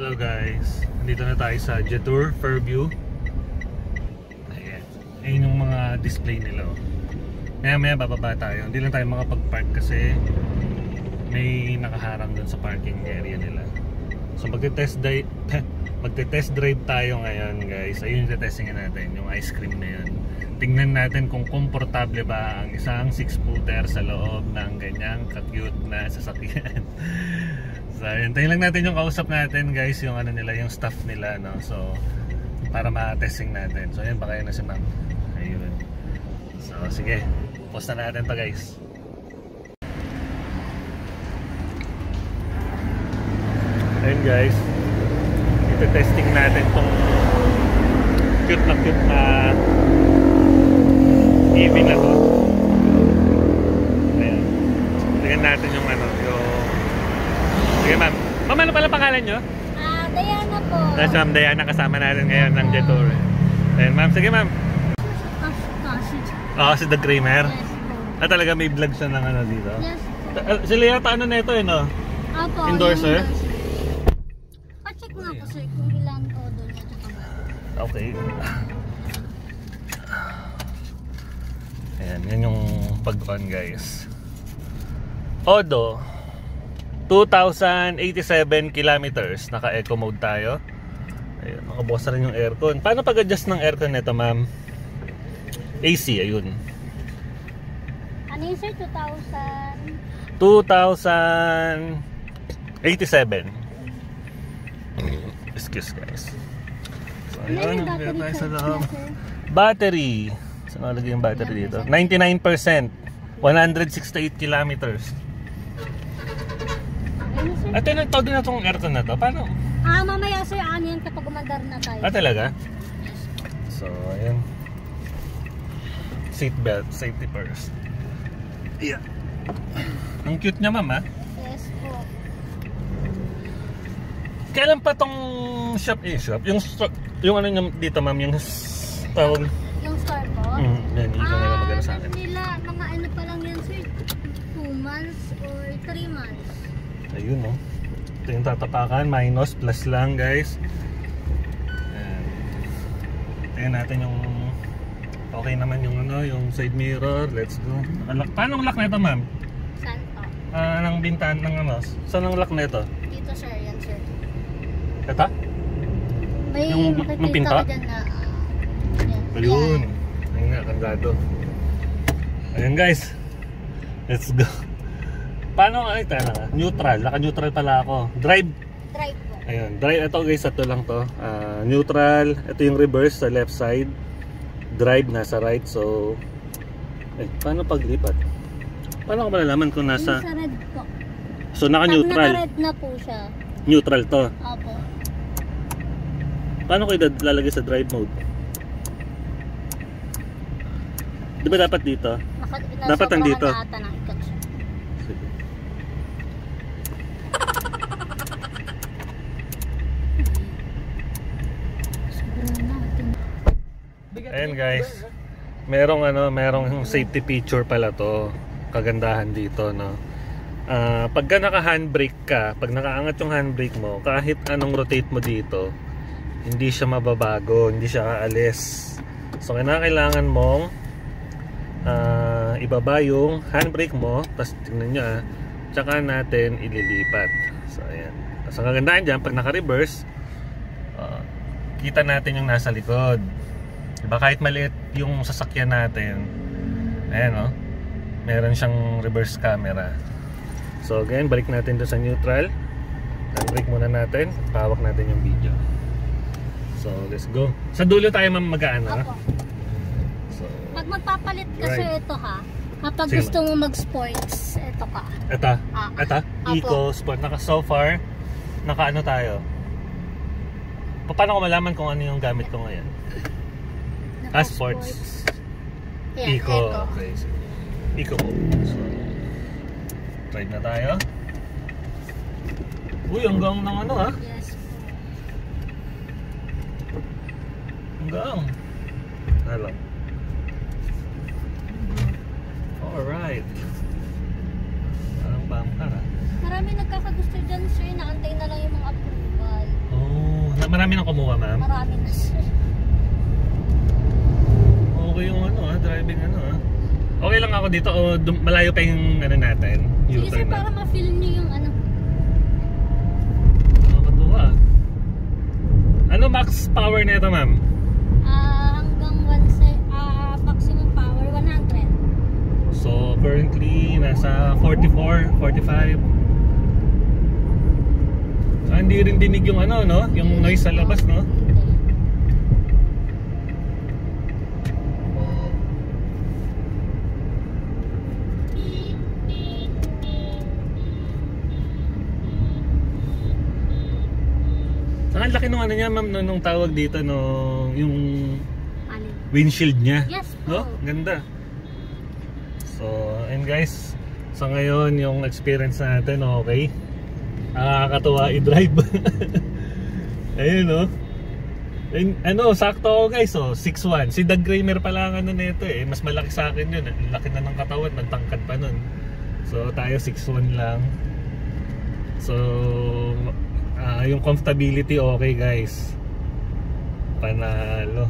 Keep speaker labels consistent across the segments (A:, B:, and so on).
A: Hello guys, nandito na tayo sa Jetour Fairview. Ayan. Ayan yung mga display nila. oh. Maya maya bababa tayo. Hindi lang tayo makapag-park kasi may nakaharang dun sa parking area nila. So magte-test drive magte-test drive tayo ngayon guys. Ayun yung testingin natin, yung ice cream na yun. Tingnan natin kung komportable ba ang isang 6-footer sa loob ng ganyang ka-cute na sasakyan. so tingnan lang natin yung kausap natin guys, yung ano nila, yung staff nila no. So para ma-testing natin. So ayun, baka yun na si ma'am. Ayun. So sige, post na natin to guys. Ayun guys, ito testing natin tong cute na cute na EV na to. Ayan. Tingnan natin yung... Ma'am. Ano pala pangalan nyo?
B: Ah, Diana po.
A: Kasi ma'am Diana kasama natin ngayon ng Jetour. Ayan ma'am, sige ma'am.
B: Ah, ah, si
A: The Kramer.
B: Yes po.
A: Ah, talaga may vlog siya ng ano dito.
B: Yes po.
A: Ta- Sila yata ano nito eh no?
B: Opo,
A: Endorser?
B: Pa-check nga po sir kung ilan todo niya.
A: Okay. Ayan, yan yung pag-on guys. Odo, 2,087 kilometers. Naka-eco mode tayo. Ayun, nakabukas na rin yung aircon. Paano pag-adjust ng aircon nito, ma'am? AC, ayun.
B: Ano yun sir? 2,000?
A: 2,087. Excuse guys. So,
B: Ano
A: ayun,
B: battery
A: tayo sa loob. Battery. Saan nakalagay yung battery dito? 99%. 168 kilometers.
B: Ano?
A: At yun, todo na itong aircon na to. Paano?
B: Ah, mamaya sir, ano yan kapag umandar na tayo.
A: Ah, talaga? So, ayan. Seat belt, safety first. Yeah. Ang cute niya, ma'am, ha?
B: Yes po.
A: Kailan pa tong shop eh, shop? Yung, yung ano yung dito, ma'am, yung tawag.
B: Yung store po?
A: Mm, yan, ikaw na lang magano sa
B: Ah,
A: akin.
B: nila, mga ano pa lang yan sir? 2 months or 3 months.
A: Ayun, no? Ito yung tatapakan, minus, plus lang, guys. Ayan. Tingnan natin yung okay naman yung ano, yung side mirror. Let's go. Lock. Paano ang lock na ito, ma'am?
B: Saan po?
A: Ah, ng bintan ng ano? Saan ang lock na ito?
B: Dito sir, yan sir.
A: Ito?
B: May
A: Yung-
B: makikita
A: yung
B: ka dyan na, yan.
A: Ayun. Ayun nga, kandado. Ayun guys. Let's go. Paano ay tara nga? Neutral. Naka-neutral pala ako. Drive.
B: Drive po.
A: Ayun. Drive. Ito guys, ito lang to. Ah, neutral. Ito yung reverse sa left side. Drive nasa right. So, eh, paano paglipat? Paano ko malalaman kung nasa...
B: Yung sa red po.
A: So,
B: Pag
A: naka-neutral.
B: naka-red na po siya.
A: Neutral to.
B: Opo.
A: Paano ko ilalagay sa drive mode? Di ba dapat dito?
B: Naka,
A: Dapat nandito.
B: ng ikot siya.
A: Sige.
B: Siguro natin.
A: Ayan guys. Merong ano, merong safety feature pala to. Kagandahan dito, no. Ah, pagka naka handbrake ka, pag nakaangat yung handbrake mo, kahit anong rotate mo dito, hindi siya mababago, hindi siya aalis. So kailangan mong ah, ibaba yung handbrake mo, tapos tingnan nyo ah, tsaka natin ililipat. So ayan. Tapos ang kagandahan dyan, pag naka-reverse, ah, kita natin yung nasa likod. Diba kahit maliit yung sasakyan natin, ayan o, meron siyang reverse camera. So again, balik natin doon sa neutral. Handbrake muna natin, pahawak natin yung video. So let's go. Sa dulo tayo ma'am mag-ano.
B: Opo.
A: So,
B: Pag magpapalit kasi
A: Right.
B: ito ha, kapag
A: Sige,
B: gusto mo mag-sports, ito ka.
A: eto,
B: Ah,
A: eto,
B: Apo.
A: Eco Sport. Naka so far, naka ano tayo. Pa- Paano ko malaman kung ano yung gamit ko ngayon? Ah, sports.
B: Yan,
A: Eco.
B: eco.
A: Okay. Eco. So, try na tayo. Uy, hanggang ng ano ha?
B: Yes.
A: Hanggang. Hello. Alright. Parang bumper ah.
B: Marami nagkakagusto dyan sir, naantay na lang yung mga approval.
A: Oo marami nang kumuha, ma'am.
B: Marami na sir.
A: Okay yung ano ah, driving ano ah. Okay lang ako dito o dum- malayo pa yung ano natin,
B: Sige sir, para ma-feel niyo yung ano.
A: Nakakatuwa. Ano max power nito, ma'am?
B: Ah, hanggang 1 se ah, maximum power 100.
A: So, currently, nasa 44, 45. So, hindi rin dinig yung ano, no? Yung noise sa labas, no? Ang laki nung ano niya, ma'am, nung, nung tawag dito, no? Yung
B: Alin?
A: windshield niya.
B: Yes
A: No?
B: po.
A: Ganda. So, and guys, sa ngayon, yung experience natin, okay. Nakakatuwa i-drive. Ayun, no? And, ano, sakto ako guys, oh, 6'1". Si Doug Kramer pala ang ano nito eh. Mas malaki sa akin yun. Ang Laki na ng katawan, nagtangkad pa nun. So, tayo 6'1 lang. So, ah, yung comfortability okay guys. Panalo.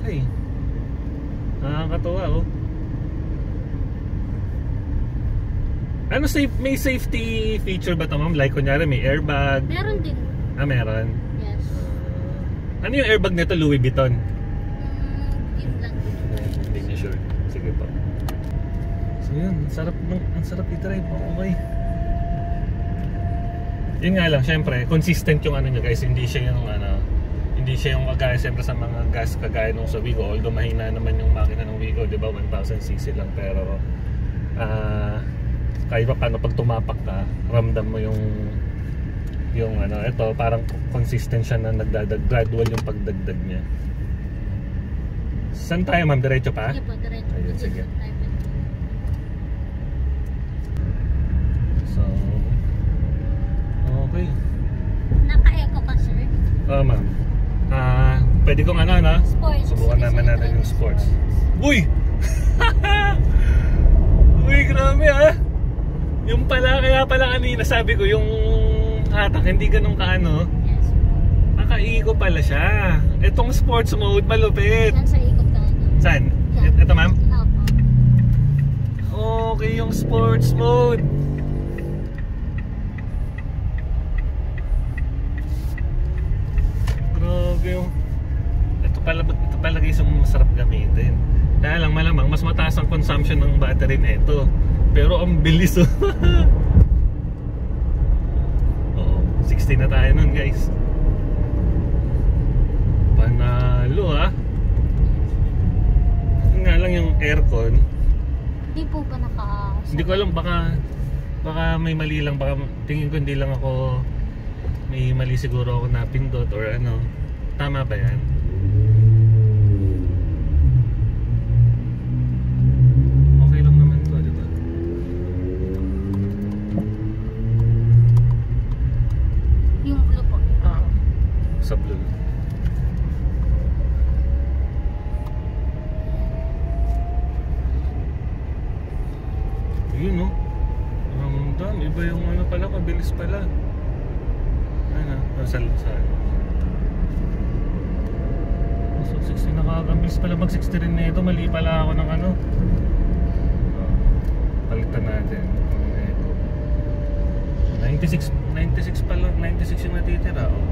A: Okay. Nakakatuwa oh. Ano safe, may safety feature ba ito ma'am? Like kunyari may airbag.
B: Meron din.
A: Ah, meron.
B: Yes.
A: Ano yung airbag nito? Louis Vuitton?
B: Mm, yun lang.
A: Hindi niya sure. Sige po. So yun, ang sarap, ng, ang sarap i-drive. Okay. Yun nga lang, syempre, consistent yung ano niya guys. Hindi siya yung ano, hindi siya yung kagaya siyempre sa mga gas kagaya nung sa Wigo. Although mahina naman yung makina ng Wigo, di ba? 1000cc lang. Pero, ah, kahit pa paano pag tumapak ka, ramdam mo yung yung ano, ito parang consistent siya na nagdadag gradual yung pagdagdag niya. Saan tayo ma'am? Diretso pa?
B: Sige po, diretso.
A: Ayun, sige.
B: Type
A: So, okay.
B: Naka-eco ka sir.
A: Oh, ma'am. Ah, pwede kong ano, ano?
B: Sports.
A: Subukan naman natin yung sports. Uy! Uy, grabe ah! Yung pala, kaya pala kanina sabi ko, yung hatak, hindi ganun kaano.
B: Yes.
A: Naka-eco pala siya. Itong sports mode, malupit.
B: Yan sa ikot ka.
A: Saan? Ito ma'am? Okay yung sports mode. Grabe yung... Ito pala, ito pala guys yung masarap gamitin. Kaya lang malamang mas mataas ang consumption ng battery nito. Pero ang bilis oh. Oo, 60 na tayo nun guys. Panalo ah. Yun nga lang yung aircon.
B: Hindi po ba naka...
A: Hindi ko alam baka baka may mali lang baka tingin ko hindi lang ako may mali siguro ako napindot or ano. Tama ba 'yan? Okay lang naman to, di ba?
B: Yung blue po.
A: Ah. Sa blue. Yun no. Ramdam, iba yung ano pala, mabilis pala. Ano, sa sa So 60 nakakabilis pala mag 60 rin na ito, mali pala ako ng ano. Ah, palitan natin. Ang ito. 96 96 pala, 96 yung natitira. Oh.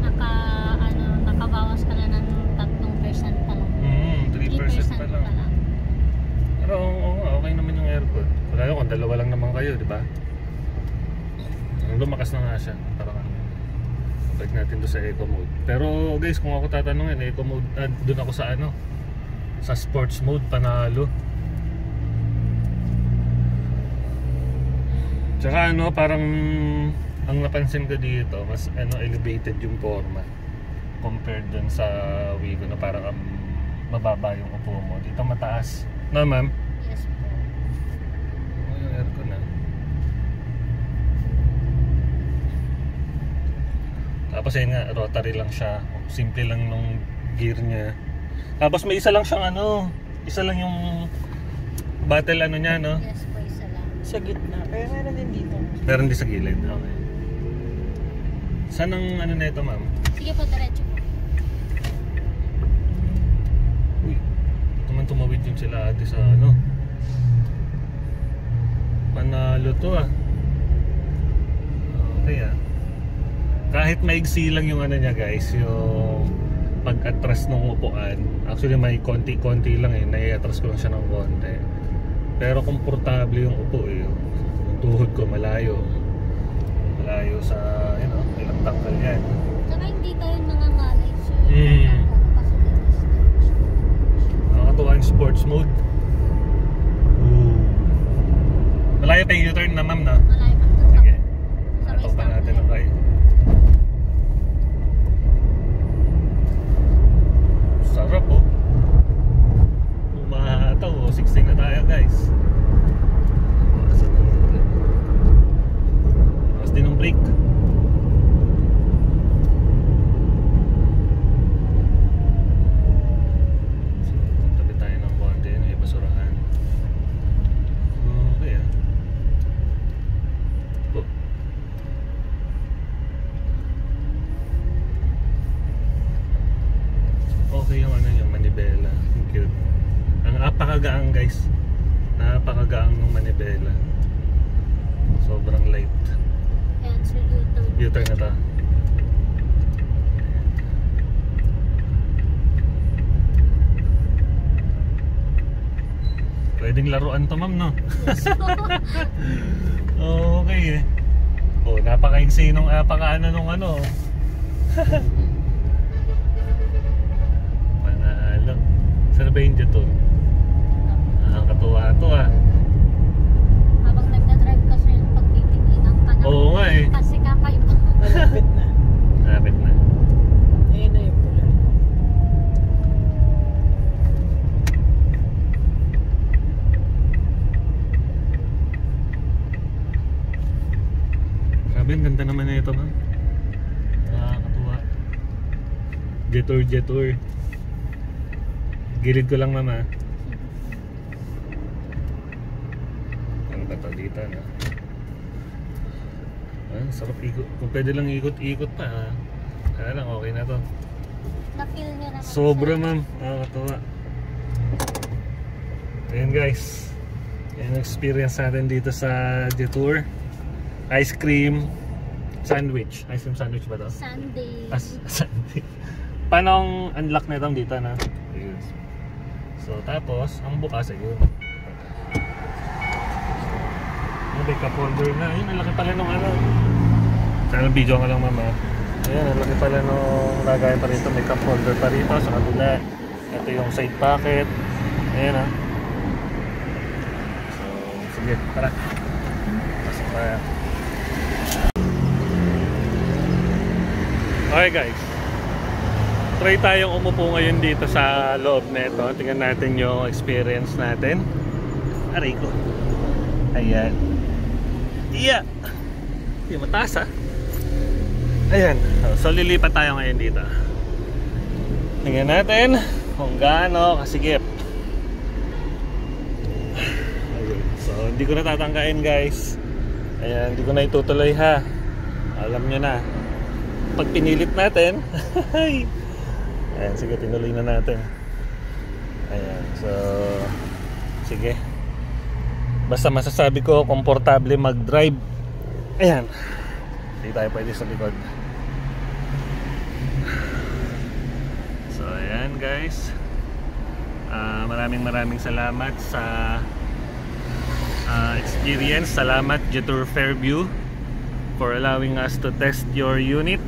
B: Naka, ano, nakabawas ka na ng 3% pa lang.
A: Mm, 3%,
B: 3%
A: pa lang. Pero oo oo nga, okay naman yung aircon. Yun, kung dalawa lang naman kayo, di ba? Ang lumakas na nga siya. Balik natin doon sa eco mode. Pero guys, kung ako tatanungin, eco mode, ah, doon ako sa ano, sa sports mode, panalo. Tsaka ano, parang ang napansin ko dito, mas ano elevated yung forma compared dun sa Wigo na parang um, mababa yung upo mo. Dito mataas. No, ma'am?
B: Yes po.
A: Oh, yung aircon na. Ayun nga, rotary lang siya. Simple lang nung gear niya. Tapos may isa lang siyang ano, isa lang yung battle ano niya, no?
B: Yes po, isa lang.
C: sa gitna. Kaya meron din dito.
A: Meron din sa gilid. Okay. Saan ang ano na ito, ma'am?
B: Sige po, diretso po.
A: Uy, ito man tumawid yung sila ate sa ano. Panalo to ah. Okay ah. Kahit maigsi lang yung ano niya guys, yung pag-atras ng upuan. Actually may konti-konti lang eh, nai-atras ko lang siya ng konti. Pero komportable yung upo eh. Yung tuhod ko malayo. Malayo sa, you know, ilang tangkal yan.
B: Tsaka hindi tayo nangangalay, sir.
A: Mm. Nakakatuwa yung sports mode. Ooh. Malayo pa yung U-turn na ma'am na.
B: Malayo pa.
A: Sige.
B: Sa may
A: Ito pa natin ang
B: stoplight.
A: kayo. Sarap oh. Umahataw oh. 16 na tayo guys. Asa na naman. Tapos din ang brake. Tabi tayo ng konti. May basurahan. Okay ah. Oh. Okay yung ano yung manibela. Ang cute. Ang napakagaang guys. Napakagaang ng manibela. Sobrang light.
B: Ayan, sir, U-turn.
A: U-turn na ta. Pwedeng laruan to ma'am no? okay eh. Oh, napakaigsi nung napakaano nung ano. Manalo. Saan ba yung dito? Nakakatuwa to ah.
B: Habang nagdadrive ka, sir, pagtitinginan ka na.
A: Oo nga eh.
B: Kasi kakaiba.
C: Malapit na.
A: Napit na.
C: Ayun na yung pula.
A: Grabe, ang ganda naman na ito ma'am. Nakakatuwa. Jetour, jetour. Gilid ko lang ma'am ah. To dito na? Ah, sarap ikot. Kung pwede lang ikot-ikot pa ah. Kaya lang, okay na to.
B: Na-feel nyo naman,
A: Sobra ma'am. Nakakatuwa. Ayan guys. Yan experience natin dito sa Detour. Ice cream sandwich. Ice cream sandwich ba to?
B: Sunday.
A: As sandwich. Paano ang unlock na itong dito na? Yes. So tapos, ang bukas ay yun. Ano holder na? Ayun, ang laki pala nung ano. Sana video ka lang mama. Ayan, ang laki pala nung lagay pa rito. May cup holder pa rito sa kabila. Ito yung side pocket. Ayan ah. So, sige, tara. Pasok tayo. Okay guys. Try tayong umupo ngayon dito sa loob nito. Tingnan natin yung experience natin. Aray ko. Ayan. Iya. Hindi mataas ah. Ayan. So lilipat tayo ngayon dito. Tingnan natin kung gaano kasigip. So hindi ko na tatangkain guys. Ayan, hindi ko na itutuloy ha. Alam nyo na. Pag pinilit natin, ayan, sige, tinuloy na natin. Ayan, so, sige. Basta masasabi ko, komportable mag-drive. Ayan. Hindi tayo pwede sa likod. So, ayan guys. Ah, maraming maraming salamat sa ah, experience. Salamat Jetour Fairview for allowing us to test your unit.